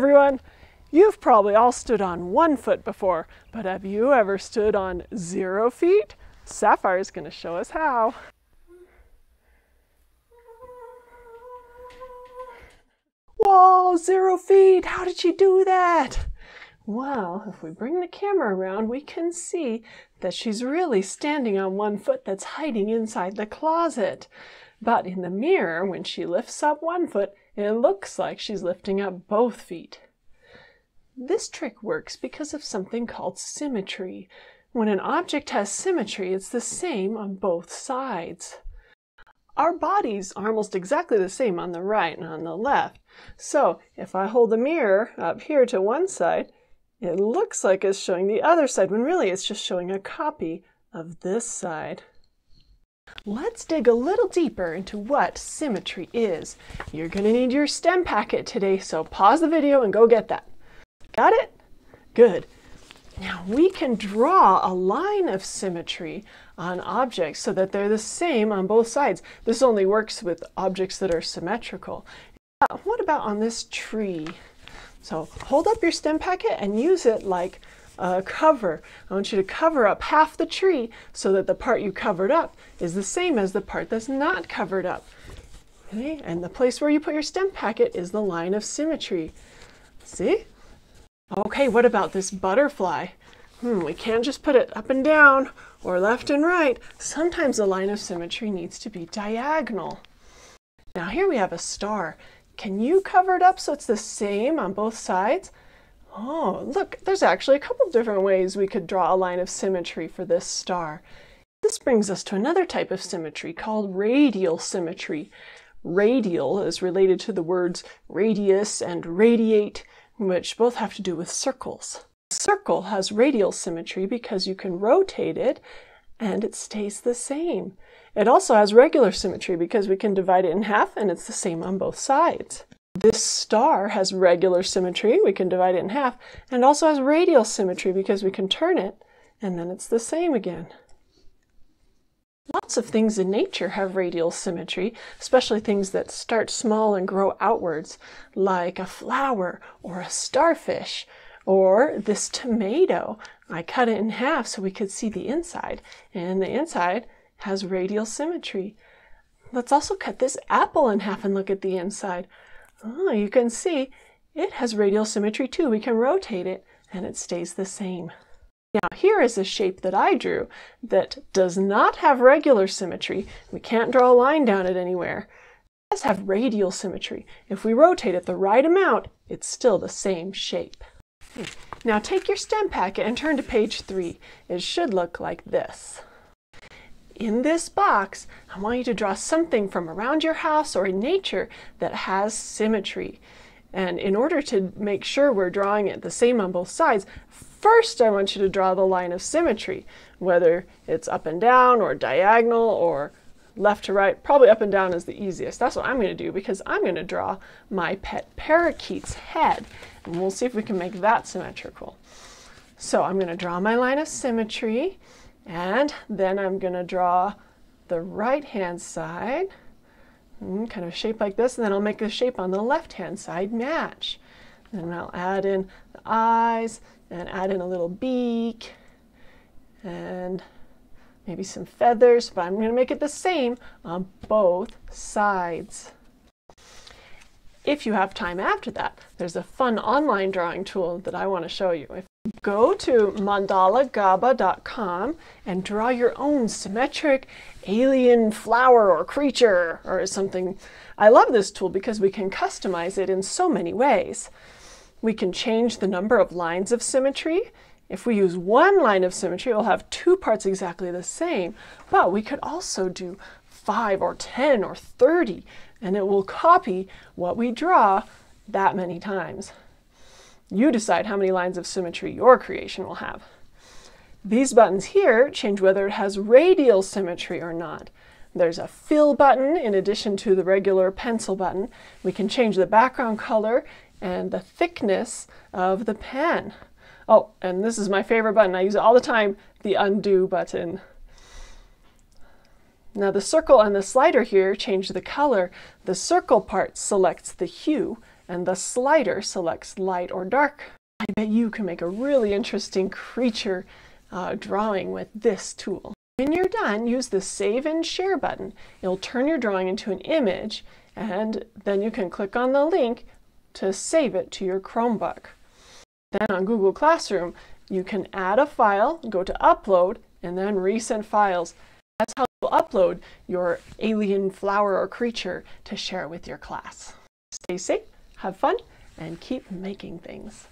everyone! You've probably all stood on one foot before, but have you ever stood on zero feet? Sapphire is going to show us how. Whoa, zero feet! How did she do that? Well, if we bring the camera around, we can see that she's really standing on one foot that's hiding inside the closet. But in the mirror, when she lifts up one foot, it looks like she's lifting up both feet. This trick works because of something called symmetry. When an object has symmetry, it's the same on both sides. Our bodies are almost exactly the same on the right and on the left. So if I hold the mirror up here to one side, it looks like it's showing the other side when really it's just showing a copy of this side. Let's dig a little deeper into what symmetry is. You're going to need your STEM packet today, so pause the video and go get that. Got it? Good. Now we can draw a line of symmetry on objects so that they're the same on both sides. This only works with objects that are symmetrical. Uh, what about on this tree? So hold up your STEM packet and use it like a cover. I want you to cover up half the tree so that the part you covered up is the same as the part that's not covered up. Okay, and the place where you put your STEM packet is the line of symmetry. See? Okay, what about this butterfly? Hmm, we can't just put it up and down or left and right. Sometimes the line of symmetry needs to be diagonal. Now here we have a star. Can you cover it up so it's the same on both sides? Oh, look, there's actually a couple different ways we could draw a line of symmetry for this star. This brings us to another type of symmetry called radial symmetry. Radial is related to the words radius and radiate, which both have to do with circles. A circle has radial symmetry because you can rotate it and it stays the same. It also has regular symmetry because we can divide it in half and it's the same on both sides. This star has regular symmetry, we can divide it in half, and also has radial symmetry because we can turn it and then it's the same again. Lots of things in nature have radial symmetry, especially things that start small and grow outwards, like a flower or a starfish, or this tomato. I cut it in half so we could see the inside, and the inside has radial symmetry. Let's also cut this apple in half and look at the inside. Oh, you can see it has radial symmetry too. We can rotate it and it stays the same. Now here is a shape that I drew that does not have regular symmetry. We can't draw a line down it anywhere. It does have radial symmetry. If we rotate it the right amount, it's still the same shape. Hmm. Now take your STEM packet and turn to page three. It should look like this. In this box, I want you to draw something from around your house or in nature that has symmetry. And in order to make sure we're drawing it the same on both sides, First, I want you to draw the line of symmetry, whether it's up and down or diagonal or left to right. Probably up and down is the easiest. That's what I'm going to do because I'm going to draw my pet parakeet's head. And we'll see if we can make that symmetrical. So I'm going to draw my line of symmetry and then I'm going to draw the right hand side mm, kind of shape like this and then I'll make the shape on the left hand side match. Then I'll add in the eyes and add in a little beak and maybe some feathers, but I'm going to make it the same on both sides. If you have time after that, there's a fun online drawing tool that I want to show you. If you go to mandalagaba.com and draw your own symmetric alien flower or creature or something. I love this tool because we can customize it in so many ways. We can change the number of lines of symmetry. If we use one line of symmetry, we'll have two parts exactly the same, but we could also do 5 or 10 or 30, and it will copy what we draw that many times. You decide how many lines of symmetry your creation will have. These buttons here change whether it has radial symmetry or not. There's a fill button in addition to the regular pencil button. We can change the background color and the thickness of the pen. Oh, and this is my favorite button. I use it all the time, the undo button. Now the circle and the slider here change the color. The circle part selects the hue and the slider selects light or dark. I bet you can make a really interesting creature uh, drawing with this tool. When you're done, use the Save and Share button. It'll turn your drawing into an image, and then you can click on the link to save it to your Chromebook. Then on Google Classroom, you can add a file, go to Upload, and then Recent Files. That's how you'll upload your alien flower or creature to share with your class. Stay safe, have fun, and keep making things.